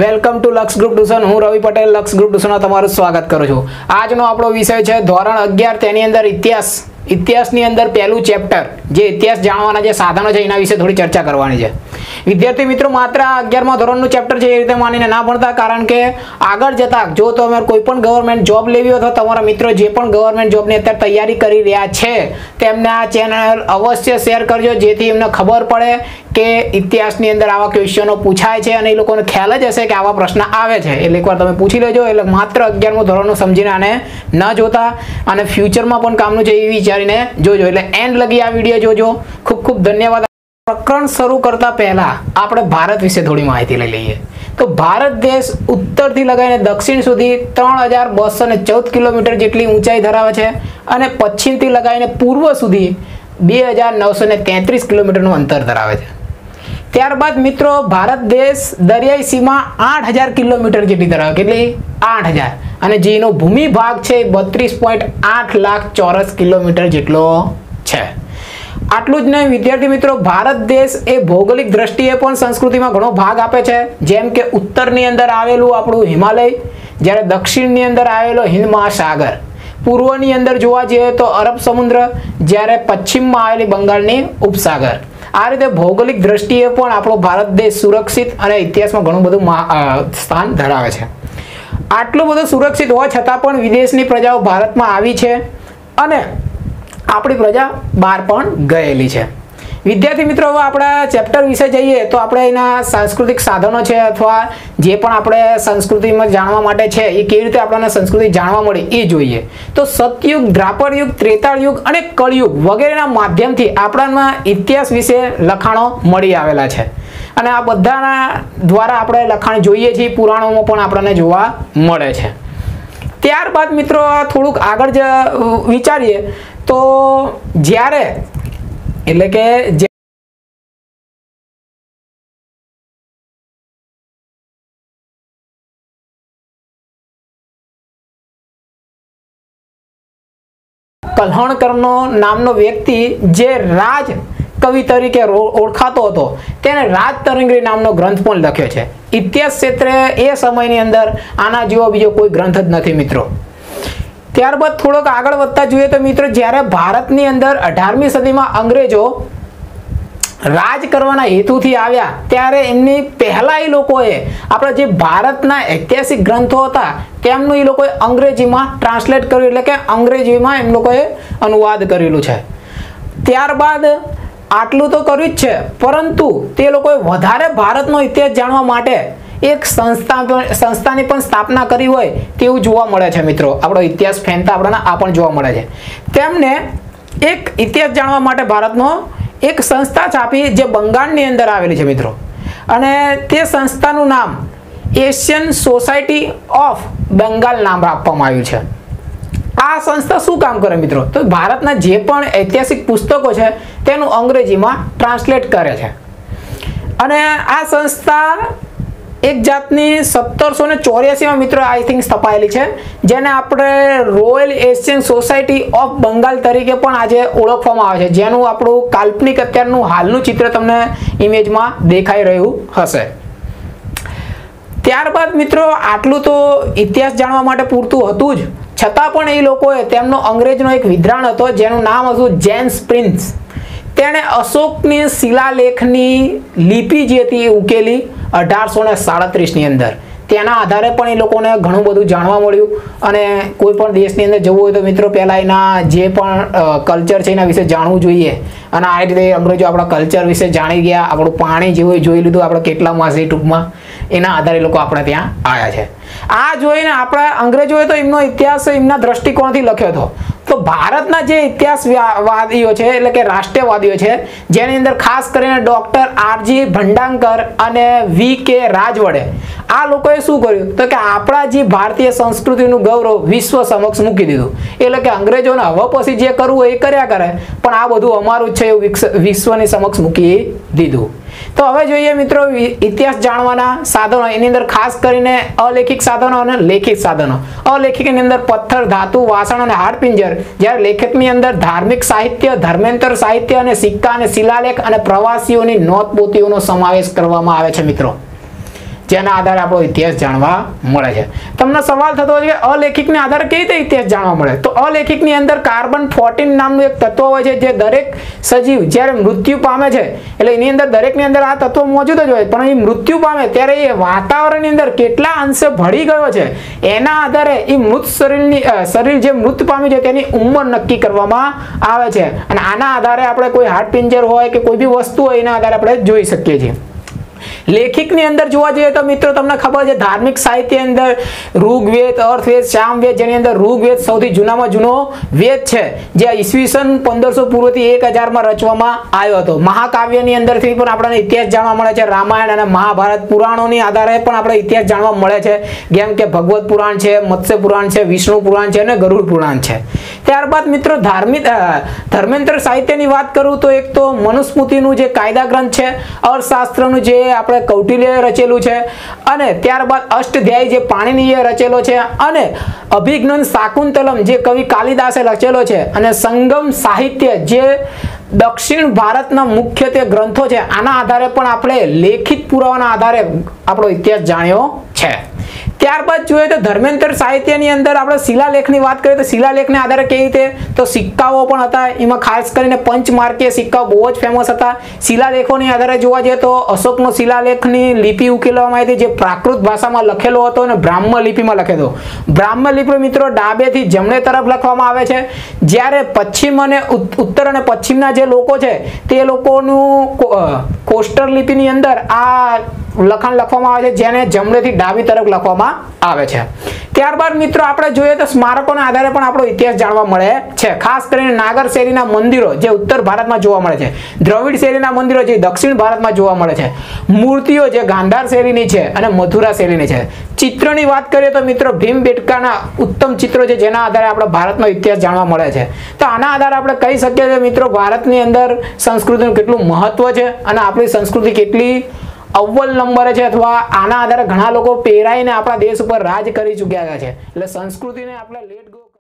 Welcome to Laksh group tuition. હું રવિ પટેલ, લક્ષ group ટ્યુશનમાં તમારું સ્વાગત કરું છું. આજનો આપણો વિષય છે ધોરણ અગિયાર તેની અંદર ઇતિહાસ. ઇતિહાસની અંદર પહેલું ચેપ્ટર જે ઇતિહાસ જાણવાના જે સાધનો છે, એના વિશે થોડી ચર્ચા કરવાની છે. વિદ્યાર્થી મિત્રો, માત્ર અગિયારમાં ધોરણનું ચેપ્ટર છે એ રીતે માનીને ના ભણતા, કારણ કે આગળ જતા જો તમે કોઈ પણ ગવર્મેન્ટ જોબ લેવી હોય તો તમારા મિત્રો જે પણ ગવર્મેન્ટ જોબની અત્યારે તૈયારી કરી રહ્યા છે, તેમને આ ચેનલ અવશ્ય શેર કરજો, જેથી એમને ખબર પડે કે ઇતિહાસની અંદર આવા ક્વેશ્ચનો પૂછાય છે અને એ લોકોને ખ્યાલ જ હશે કે આવા પ્રશ્ન આવે છે. એટલે એકવાર તમે પૂછી લેજો, એટલે માત્ર અગિયારમું ધોરણનું સમજીને આને ન જોતા અને ફ્યુચરમાં પણ કામનું છે એ વિચારીને જોજો. એટલે એન્ડ લગી આ વીડિયો જોજો. ખૂબ ખૂબ ધન્યવાદ. પ્રકરણ શરૂ કરતા પહેલા આપણે ભારત વિશે થોડી માહિતી લઈ લઈએ. તો ભારત દેશ ઉત્તરથી લગાવીને દક્ષિણ સુધી ત્રણ હજાર બસો ને ચૌદ કિલોમીટર જેટલી ઊંચાઈ ધરાવે છે અને પશ્ચિમથી લગાવીને પૂર્વ સુધી બે હજાર નવસો ને તેત્રીસ કિલોમીટરનું અંતર ધરાવે છે. ત્યારબાદ મિત્રો, ભારત દેશ દરિયાઈ સીમા આઠ હજાર કિલોમીટર જેટલી ધરાવે કેટલી? આઠ હજાર. અને જેનો ભૂમિ ભાગ છે બત્રીસ પોઈન્ટ આઠ લાખ ચોરસ કિલોમીટર જેટલો આટલું જ નહીં, વિદ્યાર્થી મિત્રો, ભારત દેશ એ ભૌગોલિક દ્રષ્ટિએ પણ સંસ્કૃતિમાં ઘણો ભાગ આપે છે. જેમ કે ઉત્તરની અંદર આવેલું આપણું હિમાલય, જ્યારે દક્ષિણની અંદર આવેલો હિન્દ મહાસાગર. પૂર્વની અંદર જોવા જઈએ તો અરબ સમુદ્ર, જ્યારે પશ્ચિમમાં આવેલી બંગાળની ઉપસાગર. આ રીતે ભૌગોલિક દ્રષ્ટિએ પણ આપણો ભારત દેશ સુરક્ષિત અને ઇતિહાસમાં ઘણું બધું સ્થાન ધરાવે છે. આટલું બધું સુરક્ષિત હોવા છતાં પણ વિદેશની પ્રજાઓ ભારતમાં આવી છે. અને આપણી પ્રજા બહાર પણ ગયેલી છે. વિદ્યાર્થી મિત્રો, હવે આપણા ચેપ્ટર વિશે જઈએ તો આપણે એના સાંસ્કૃતિક સાધનો છે અથવા જે પણ આપણે સંસ્કૃતિમાં જાણવા માટે છે, એ કેવી રીતે આપણને સંસ્કૃતિ જાણવા મળે એ જોઈએ. તો સતયુગ દ્રાપર યુગ ત્રેતાળ યુગ અને કળયુગ વગેરેના માધ્યમથી આપણામાં ઇતિહાસ વિશે લખાણો મળી આવેલા છે. અને આ બધાના દ્વારા આપણે લખાણ જોઈએ છીએ, પુરાણોમાં પણ આપણને જોવા મળે છે. ત્યારબાદ મિત્રો, થોડુંક આગળ જ વિચારીએ તો જ્યારે, એટલે કે જે કલ્હણકરનો નામનો વ્યક્તિ જે રાજ કવિ તરીકે ઓળખાતો હતો, તેને રાજ તરંગી નામનો ગ્રંથ પણ લખ્યો છે. ઇતિહાસ ક્ષેત્રે એ સમયની અંદર આના જેવો બીજો કોઈ ગ્રંથ જ નથી, મિત્રો. ત્યારબાદ થોડોક આગળ વધતા જોઈએ તો મિત્રો જ્યારે ભારતની અંદર અઢારમી સદીમાં અંગ્રેજો રાજ કરવાના હેતુથી આવ્યા, ત્યારે એમની પહેલા એ લોકોએ આપણા જે ભારતના ઐતિહાસિક ગ્રંથો હતા, તેમનું એ લોકોએ અંગ્રેજીમાં ટ્રાન્સલેટ કર્યું, એટલે કે અંગ્રેજીમાં એમ લોકોએ અનુવાદ કરેલું છે. ત્યારબાદ આટલું તો કર્યું જ છે, પરંતુ તે લોકોએ વધારે ભારતનો ઇતિહાસ જાણવા માટે એક સંસ્થા સંસ્થાની પણ સ્થાપના કરી હોય તેવું જોવા મળે છે મિત્રો. આપણો ઇતિહાસ ફેનતા આપણને આ પણ જોવા મળે છે. તેમને એક ઇતિહાસ જાણવા માટે ભારતનો એક સંસ્થા છાપી જે બંગાળની અંદર આવેલી છે મિત્રો. અને તે સંસ્થાનું નામ એશિયન સોસાયટી ઓફ બંગાળ નામ આપવામાં આવ્યું છે. આ સંસ્થા શું કામ કરે મિત્રો? તો ભારતના જે પણ ઐતિહાસિક પુસ્તકો છે તેનું અંગ્રેજીમાં ટ્રાન્સલેટ કરે છે. અને આ સંસ્થા એક જાતની સત્તરસો ને ચોર્યાસીમાં મિત્રો આઈ થિંક સ્થપાયેલી છે, જેને આપણે royal Asian society of Bengal તરીકે પણ આજે ઓળખવામાં આવે છે, જેનું આપણું કાલ્પનિક અત્યારનું હાલનું ચિત્ર તમને ઇમેજમાં દેખાઈ રહ્યું હશે. ત્યારબાદ મિત્રો આટલું તો ઇતિહાસ જાણવા માટે પૂરતું હતું જ, છતાં પણ એ લોકોએ તેમનો અંગ્રેજનો એક વિદ્રાણ હતો, જેનું નામ હતું જેમ્સ પ્રિન્સ. તેણે અશોકની શિલાલેખની લિપિ જે હતી એ ઉકેલી અઢારસો ને સાડત્રીસની અંદર. તેના આધારે પણ એ લોકોને ઘણું બધું જાણવા મળ્યું અને કોઈ પણ દેશની અંદર જવું હોય તો મિત્રો પહેલાં એના જે પણ કલ્ચર છે એના વિશે જાણવું જોઈએ. અને આ રીતે અંગ્રેજો આપણા કલ્ચર વિશે જાણી ગયા, આપણું પાણી જેવું જોઈ લીધું આપણે કેટલા માસ ટૂંકમાં. એના આધારે લોકો આપણે ત્યાં આવ્યા છે. આ જોઈને આપણા અંગ્રેજોએ તો એમનો ઇતિહાસ એમના દ્રષ્ટિકોણથી લખ્યો હતો. તો ભારતના જે ઇતિહાસવાદીઓ છે, એટલે કે રાષ્ટ્રીયવાદીઓ છે, જેની અંદર ખાસ કરીને ડોક્ટર આરજી ભંડાંકર અને વી કે રાજવડે, આ લોકોએ શું કર્યું? તો કે આપણા જે ભારતીય સંસ્કૃતિનું ગૌરવ વિશ્વ સમક્ષ મૂકી દીધું. એટલે કે અંગ્રેજોને હવે પછી જે કરવું એ કર્યા કરે, પણ આ બધું અમારું જ છે એવું વિશ્વની સમક્ષ મૂકી દીધું. તો હવે જોઈએ મિત્રો ઇતિહાસ જાણવાના સાધનો. એની અંદર ખાસ કરીને અલેખિક સાધનો અને લેખિત સાધનો. અલેખિકની અંદર પથ્થર, ધાતુ, વાસણ અને હાડપિંજર. જ્યારે લેખકની અંદર ધાર્મિક સાહિત્ય, ધર્મેન્તર સાહિત્ય અને સિક્કા અને શિલાલેખ અને પ્રવાસીઓની નોટપોથીઓનો સમાવેશ કરવામાં આવે છે મિત્રો. જેના આધારે આપણો ઇતિહાસ જાણવા મળે છે. તમને સવાલ થતો હોય કે અલેખિકને આધારે કેવી રીતે ઇતિહાસ જાણવા મળે? તો અલેખિકની અંદર કાર્બન ફોર્ટીન નામનું એક તત્વ હોય છે જે દરેક સજીવ જ્યારે મૃત્યુ પામે છે, એટલે એની અંદર દરેકની અંદર આ તત્વ મોજૂદ જ હોય, પણ એ મૃત્યુ પામે ત્યારે એ વાતાવરણની અંદર કેટલા અંશે ભળી ગયો છે, એના આધારે એ મૃત શરીરની શરીર જે મૃત પામ્યું છે તેની ઉંમર નક્કી કરવામાં આવે છે. અને આના આધારે આપણે કોઈ હાડ પિંજર હોય કે કોઈ બી વસ્તુ હોય, એના આધારે આપણે જોઈ શકીએ છીએ. લેખિકની અંદર જોવા જઈએ તો મિત્રો તમને ખબર છે, ધાર્મિક સાહિત્ય અંદર ઋગ્વેદ, અર્થવેદ, સામવેદ, જેની અંદર ઋગ્વેદ સૌથી જૂનામાં જૂનો વેદ છે, જે ઈસવીસન પંદરસો પૂર્વથી એક હજારમાં રચવામાં આવ્યો હતો. મહાકાવ્યની અંદરથી પણ આપણને ઇતિહાસ જાણવા મળે છે, રામાયણ અને મહાભારત પુરાણોની આધારે પણ આપણે ઇતિહાસ જાણવા મળે છે, જેમ કે ભગવત પુરાણ છે, મત્સ્ય પુરાણ છે, વિષ્ણુ પુરાણ છે અને ગરુડ પુરાણ છે. ત્યારબાદ મિત્રો ધાર્મિક ધર્મેન્દ્ર સાહિત્યની વાત કરું તો એક તો મનુસ્મૃતિનું જે કાયદા ગ્રંથ છે, અર્થશાસ્ત્રનું જે આપણે કૌટિલ્ય રચેલું છે અને ત્યારબાદ અષ્ટધ્યાયી જે પાણીનીએ રચેલો છે અને અભિજ્ઞાન શાકુંતલમ જે કવિ કાલિદાસે રચેલો છે અને સંગમ સાહિત્ય જે દક્ષિણ ભારતના મુખ્યત્વે ગ્રંથો છે, આના આધારે પણ આપણે લેખિત પુરાવાના આધારે આપણો ઇતિહાસ જાણ્યો છે. ત્યારબાદ જોઈએ તો ધર્મેન્દ્ર સાહિત્યની અંદર આપણે શિલાલેખની વાત કરીએ તો શિલાલેખને આધારે કેવી રીતે? તો સિક્કાઓ પણ હતા. એમાં ખાસ કરીને પંચમાર્કીય સિક્કાઓ બહુ જ ફેમસ હતા. શિલાલેખોની આધારે જોવા જઈએ તો અશોકનો શિલાલેખની લિપિ ઉકેલવામાં આવી હતી, જે પ્રાકૃત ભાષામાં લખેલો હતો અને બ્રાહ્મ લિપિમાં લખેલો. બ્રાહ્મ લિપિ મિત્રો ડાબેથી જમણે તરફ લખવામાં આવે છે. જ્યારે પશ્ચિમ અને ઉત- ઉત્તર અને પશ્ચિમના જે લોકો છે, તે લોકોનું કોસ્ટર લિપિની અંદર આ લખાણ લખવામાં આવે છે, જેને જમણેથી ડાબી તરફ લખવામાં આવે છે. ત્યારબાદ મિત્રો આપણે જોઈએ તો સ્મારકોના આધારે પણ આપણો ઇતિહાસ જાણવા મળે છે. ખાસ કરીને નાગર શૈલીના મંદિરો જે ઉત્તર ભારતમાં જોવા મળે છે. દ્રવિડ શૈલીના મંદિરો જે દક્ષિણ ભારતમાં જોવા મળે છે. મૂર્તિઓ જે ગાંધાર શૈલીની છે અને મથુરા શૈલીની છે. ચિત્રની વાત કરીએ તો મિત્રો ભીમ બેટકાના ઉત્તમ ચિત્રો છે, જેના આધારે આપણે ભારતનો ઇતિહાસ જાણવા મળે છે. તો આના આધારે આપણે કહી શકીએ છીએ મિત્રો ભારતની અંદર સંસ્કૃતિનું કેટલું મહત્વ છે અને આપણી સંસ્કૃતિ કેટલી અવ્વલ નંબરે છે અથવા આના આધારે ઘણા લોકો પહેરાઈને આપણા દેશ ઉપર રાજ કરી ચૂક્યા છે. એટલે સંસ્કૃતિને આપણે લેટ ગો